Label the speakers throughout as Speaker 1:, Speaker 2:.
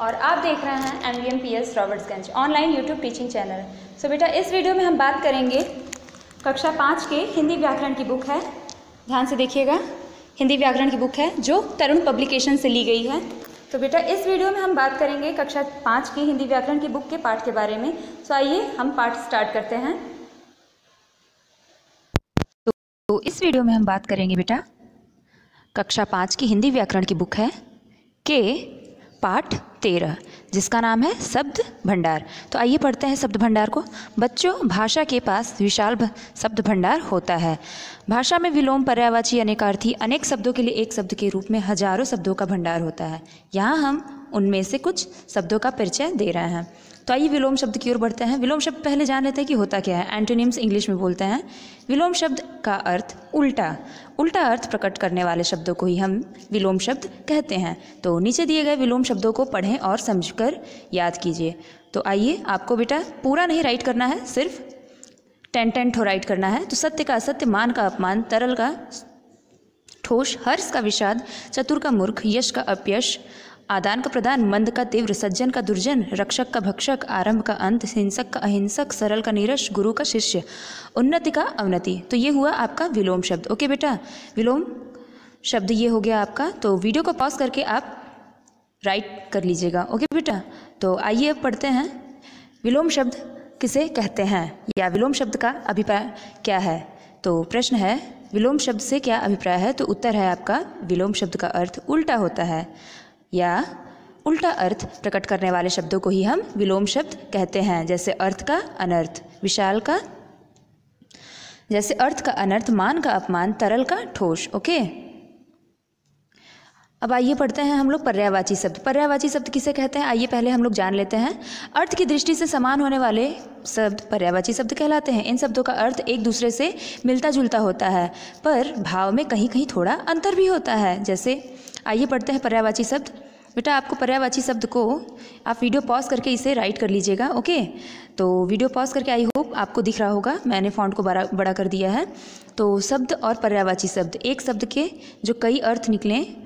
Speaker 1: और आप देख रहे हैं M V M P S Robertsganj online YouTube teaching channel so बेटा, इस वीडियो में हम बात करेंगे कक्षा पाँच के हिंदी व्याकरण की बुक है। ध्यान से देखिएगा, हिंदी व्याकरण की बुक है जो तरुण पब्लिकेशन से ली गई है। तो बेटा, इस वीडियो में हम बात करेंगे कक्षा पाँच की हिंदी व्याकरण की बुक के पाठ के बारे में। सो आइए, हम पाठ स्टार्ट करते हैं।
Speaker 2: तो इस वीडियो में हम बात करेंगे बेटा, कक्षा पाँच की हिंदी व्याकरण की बुक है, के पाठ तेरह, जिसका नाम है शब्द भंडार। तो आइए पढ़ते हैं शब्द भंडार को। बच्चों, भाषा के पास विशाल शब्द भंडार होता है। भाषा में विलोम, पर्यावाची, अनेकार्थी, अनेक शब्दों के लिए एक शब्द के रूप में हज़ारों शब्दों का भंडार होता है। यहाँ हम उनमें से कुछ शब्दों का परिचय दे रहे हैं। तो आइए विलोम शब्द की ओर बढ़ते हैं। विलोम शब्द पहले जान लेते हैं कि होता क्या है। एंटोनिम्स इंग्लिश में बोलते हैं। विलोम शब्द का अर्थ उल्टा। उल्टा अर्थ प्रकट करने वाले शब्दों को ही हम विलोम शब्द कहते हैं। तो नीचे दिए गए विलोम शब्दों को पढ़ें और समझकर याद कीजिए। तो आइए आपको बेटा पूरा नहीं राइट करना है, सिर्फ़ टेन टेन ठो राइट करना है। तो सत्य का असत्य, मान का अपमान, तरल का ठोस, हर्ष का विषाद, चतुर का मूर्ख, यश का अपयश आदान का प्रदान, मंद का तीव्र, सज्जन का दुर्जन, रक्षक का भक्षक, आरंभ का अंत, हिंसक का अहिंसक, सरल का नीरस, गुरु का शिष्य, उन्नति का अवनति। तो ये हुआ आपका विलोम शब्द। ओके बेटा, विलोम शब्द ये हो गया आपका। तो वीडियो को पॉज करके आप राइट कर लीजिएगा। ओके बेटा तो आइए अब पढ़ते हैं। विलोम शब्द किसे कहते हैं? या विलोम शब्द का अभिप्राय क्या है? तो प्रश्न है, विलोम शब्द से क्या अभिप्राय है? तो उत्तर है आपका, विलोम शब्द का अर्थ उल्टा होता है। या उल्टा अर्थ प्रकट करने वाले शब्दों को ही हम विलोम शब्द कहते हैं, जैसे अर्थ का अनर्थ, विशाल का, जैसे अर्थ का अनर्थ, मान का अपमान, तरल का ठोस, ओके? अब आइए पढ़ते हैं हम लोग पर्यायवाची शब्द। पर्यायवाची शब्द किसे कहते हैं? आइए पहले हम लोग जान लेते हैं। अर्थ की दृष्टि से समान होने वाले शब्द पर्यायवाची शब्द कहलाते हैं। इन शब्दों का अर्थ एक दूसरे से मिलता जुलता होता है, पर भाव में कहीं कहीं थोड़ा अंतर भी होता है। जैसे, आइए पढ़ते हैं पर्यायवाची शब्द। बेटा, आपको पर्यावाची शब्द को आप वीडियो पॉज करके इसे राइट कर लीजिएगा ओके तो वीडियो पॉज करके आई होप आपको दिख रहा होगा, मैंने फॉन्ट को बड़ा बड़ा कर दिया है। तो शब्द और पर्यावाची शब्द, एक शब्द के जो कई अर्थ निकलें,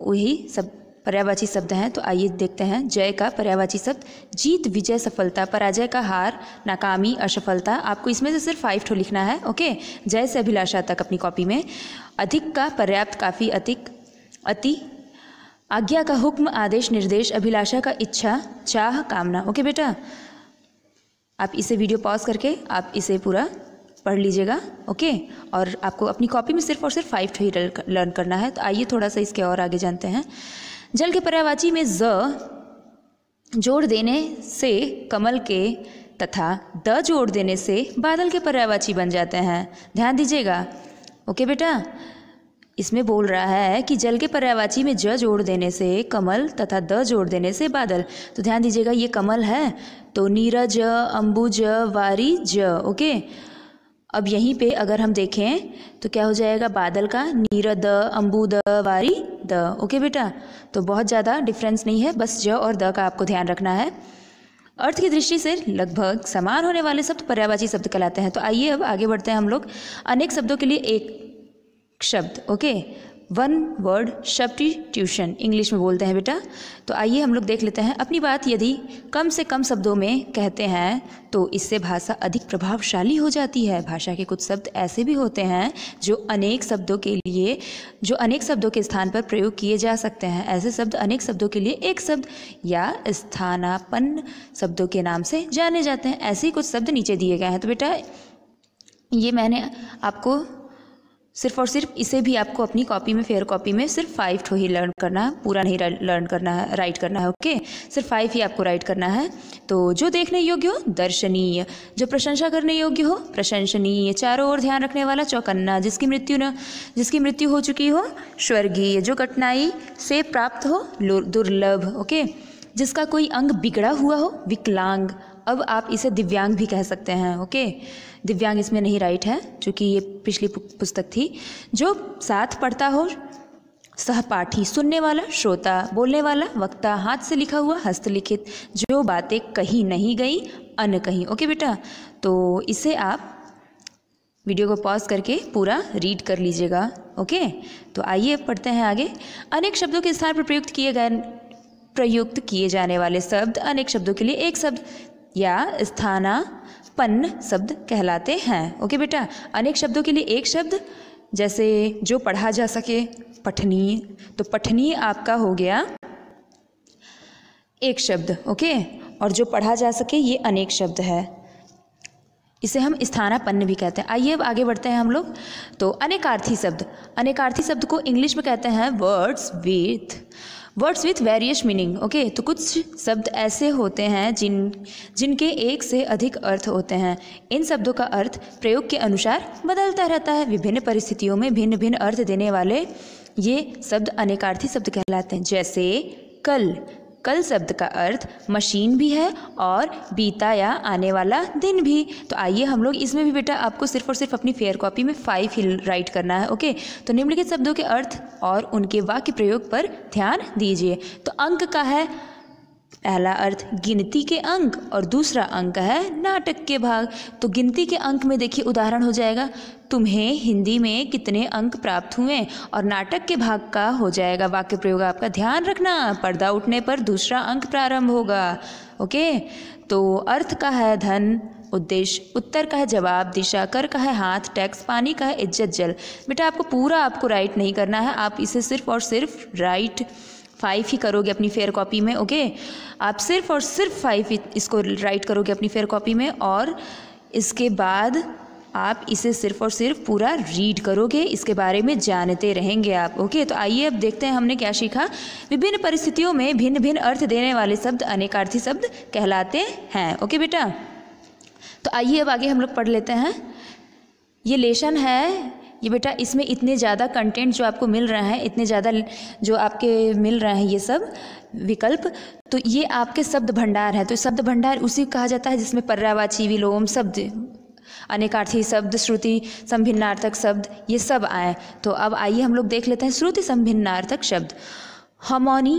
Speaker 2: वही सब पर्यावाची शब्द हैं। तो आइए देखते हैं, जय का पर्यावाची शब्द, जीत विजय सफलता, पराजय का हार, नाकामी असफलता, आपको इसमें से सिर्फ़ फाइव ठो लिखना है ओके जय से अभिलाषा तक अपनी कॉपी में। अधिक का पर्याप्त, काफ़ी अधिक, अति आज्ञा का हुक्म, आदेश, निर्देश, अभिलाषा का इच्छा, चाह, कामना। ओके बेटा? आप इसे वीडियो पॉज करके आप इसे पूरा पढ़ लीजिएगा, ओके? और आपको अपनी कॉपी में सिर्फ़ और सिर्फ़ फाइव ही लर्न करना है। तो आइए थोड़ा सा इसके और आगे जानते हैं। जल के पर्यावाची में ज, जोड़ देने से कमल के तथा द जोड़ देने से बादल के पर्यावाची बन जाते हैं। ध्यान दीजिएगा। ओके बेटा? इसमें बोल रहा है कि जल के पर्यावाची में ज जोड़ देने से कमल तथा द जोड़ देने से बादल। तो ध्यान दीजिएगा, ये कमल है तो नीरज, अंबुज, वारी, ज, ओके? अब यहीं पे अगर हम देखें तो क्या हो जाएगा बादल का? नीर द अम्बू द वारी, द, ओके बेटा? तो बहुत ज़्यादा डिफरेंस नहीं है, बस ज और द का आपको ध्यान रखना है। अर्थ की दृष्टि से लगभग समान होने वाले शब्द पर्यावाची शब्द कहलाते हैं। तो आइए अब आगे बढ़ते हैं हम लोग। अनेक शब्दों के लिए एक शब्द okay one word substitution English में बोलते हैं बेटा। तो आइए हम लोग देख लेते हैं। अपनी बात यदि कम से कम शब्दों में कहते हैं तो इससे भाषा अधिक प्रभावशाली हो जाती है। भाषा के कुछ शब्द ऐसे भी होते हैं जो अनेक शब्दों के लिए, जो अनेक शब्दों के स्थान पर प्रयोग किए जा सकते हैं। ऐसे शब्द अनेक शब्दों के लिए एक शब्द या स्थानापन्न शब्दों के नाम से जाने जाते हैं। ऐसे ही कुछ शब्द नीचे दिए गए हैं। तो बेटा, ये मैंने आपको सिर्फ़ और सिर्फ़ इसे भी आपको अपनी कॉपी में फेयर कॉपी में सिर्फ़ फाइव ठो ही लर्न करना है, पूरा नहीं लर्न करना है राइट करना है ओके सिर्फ़ फाइव ही आपको राइट करना है। तो जो देखने योग्य हो, दर्शनीय। जो प्रशंसा करने योग्य हो, प्रशंसनीय। चारों ओर ध्यान रखने वाला चौकन्ना, जिसकी मृत्यु न, जिसकी मृत्यु हो चुकी हो, स्वर्गीय। जो कठिनाई से प्राप्त हो दुर्लभ ओके जिसका कोई अंग बिगड़ा हुआ हो, विकलांग। अब आप इसे दिव्यांग भी कह सकते हैं ओके दिव्यांग इसमें नहीं राइट है क्योंकि ये पिछली पुस्तक थी, जो साथ पढ़ता हो, सहपाठी, सुनने वाला, श्रोता, बोलने वाला, वक्ता, हाथ से लिखा हुआ, हस्तलिखित, जो बातें कहीं नहीं गई, अन कहीं। ओके बेटा तो इसे आप वीडियो को पॉज करके पूरा रीड कर लीजिएगा, ओके? तो आइए पढ़ते हैं आगे। अनेक शब्दों के स्थान पर प्रयुक्त किए गए, प्रयुक्त किए जाने वाले शब्द अनेक शब्दों के लिए एक शब्द या स्थानापन्न शब्द कहलाते हैं। ओके बेटा, अनेक शब्दों के लिए एक शब्द, जैसे जो पढ़ा जा सके पठनीय तो पठनीय आपका हो गया एक शब्द, ओके? और जो पढ़ा जा सके, ये अनेक शब्द है। इसे हम स्थानापन्न भी कहते हैं। आइए, अब आगे बढ़ते हैं हम लोग। तो अनेकार्थी शब्द अनेकार्थी शब्द को इंग्लिश में कहते हैं words with words with various meaning okay तो कुछ शब्द ऐसे होते हैं जिन, जिनके एक से अधिक अर्थ होते हैं। इन शब्दों का अर्थ प्रयोग के अनुसार बदलता रहता है। विभिन्न परिस्थितियों में भिन्न भिन्न अर्थ देने वाले ये शब्द अनेकार्थी शब्द कहलाते हैं, जैसे कल। कल शब्द का अर्थ मशीन भी है और बीता या आने वाला दिन भी। तो आइए हम लोग इसमें भी बेटा आपको सिर्फ़ और सिर्फ़ अपनी फेयर कॉपी में फाइव ही राइट करना है ओके तो निम्नलिखित शब्दों के अर्थ और उनके वाक्य प्रयोग पर ध्यान दीजिए। तो अंक का है पहला अर्थ गिनती के अंक और दूसरा अंक है नाटक के भाग। तो गिनती के अंक में देखिए उदाहरण हो जाएगा, तुम्हें हिंदी में कितने अंक प्राप्त हुए और नाटक के भाग का हो जाएगा वाक्य प्रयोग आपका। ध्यान रखना, पर्दा उठने पर दूसरा अंक प्रारंभ होगा, ओके? तो अर्थ का है धन, उद्देश्य, उत्तर का है जवाब, दिशा, कर का है हाथ, टैक्स, पानी का है इज़्ज़त, जल। बेटा आपको पूरा आपको राइट नहीं करना है, आप इसे सिर्फ़ और सिर्फ़ राइट फाइव ही करोगे अपनी फेयर कॉपी में ओके आप सिर्फ़ और सिर्फ़ फाइव इसको राइट करोगे अपनी फेयर कॉपी में और इसके बाद आप इसे सिर्फ़ और सिर्फ़ पूरा रीड करोगे, इसके बारे में जानते रहेंगे आप ओके तो आइए अब देखते हैं हमने क्या सीखा। विभिन्न परिस्थितियों में भिन्न भिन्न अर्थ देने वाले शब्द अनेकार्थी शब्द कहलाते हैं ओके बेटा? तो आइए अब आगे हम लोग पढ़ लेते हैं। ये लेशन है ये बेटा, इसमें इतने ज़्यादा कंटेंट जो आपको मिल रहे हैं, इतने ज़्यादा जो आपके मिल रहे हैं ये सब विकल्प तो ये आपके शब्द भंडार है। तो शब्द भंडार उसी कहा जाता है जिसमें पर्यावाची, विलोम, शब्द, अनेकार्थी शब्द, श्रुति, संभिन्नार्थक शब्द, ये सब आए। तो अब आइए हम लोग देख लेते हैं श्रुति संभिन्नार्थक शब्द। हमोनी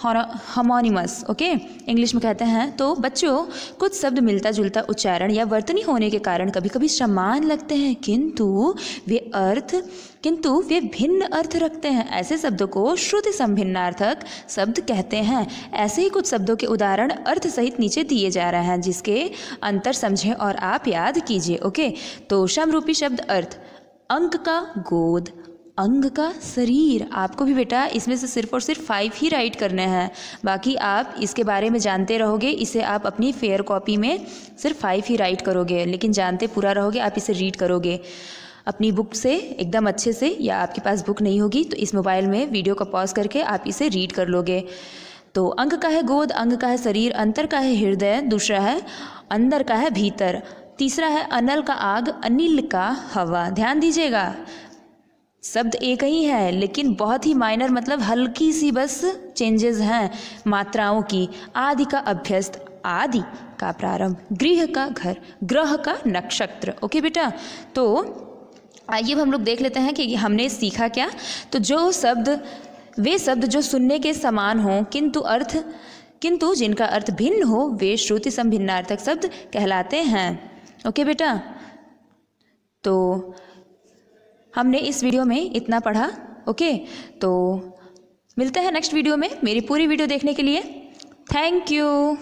Speaker 2: हमोनिमस ओके इंग्लिश में कहते हैं तो बच्चों, कुछ शब्द मिलता जुलता उच्चारण या वर्तनी होने के कारण कभी कभी समान लगते हैं, किंतु वे अर्थ किंतु वे भिन्न अर्थ रखते हैं। ऐसे शब्दों को श्रुति संभिन्नार्थक शब्द कहते हैं। ऐसे ही कुछ शब्दों के उदाहरण अर्थ सहित नीचे दिए जा रहे हैं, जिसके अंतर समझें और आप याद कीजिए ओके तो समरूपी शब्द अर्थ, अंक का गोद अंग का शरीर। आपको भी बेटा, इसमें से सिर्फ़ और सिर्फ़ फाइव ही राइट करने हैं। बाकी आप इसके बारे में जानते रहोगे, इसे आप अपनी फेयर कॉपी में सिर्फ़ फाइव ही राइट करोगे। लेकिन जानते पूरा रहोगे, आप इसे रीड करोगे। अपनी बुक से एकदम अच्छे से, या आपके पास बुक नहीं होगी तो इस मोबाइल में वीडियो का पॉज करके आप इसे रीड कर लोगे। तो अंग का है गोद, अंग का है शरीर, अंतर का है हृदय, दूसरा है अंदर का है भीतर, तीसरा है अनल का आग, अनिल का हवा। ध्यान दीजिएगा। शब्द एक ही है, लेकिन बहुत ही माइनर मतलब हल्की सी बस चेंजेस हैं, मात्राओं की। आदि का अभ्यस्त, आदि का प्रारंभ, गृह का घर, ग्रह का नक्षत्र। ओके बेटा? तो आइए हम लोग देख लेते हैं कि हमने सीखा क्या? तो जो शब्द, वे शब्द जो सुनने के समान हों, किंतु अर्थ, किंतु जिनका अर्थ भिन्न हो, वे श्रुति संभिन्नार्थक शब्द कहलाते हैं। ओके बेटा? तो हमने इस वीडियो में इतना पढ़ा, ओके? तो मिलते हैं नेक्स्ट वीडियो में, मेरी पूरी वीडियो देखने के लिए। Thank you.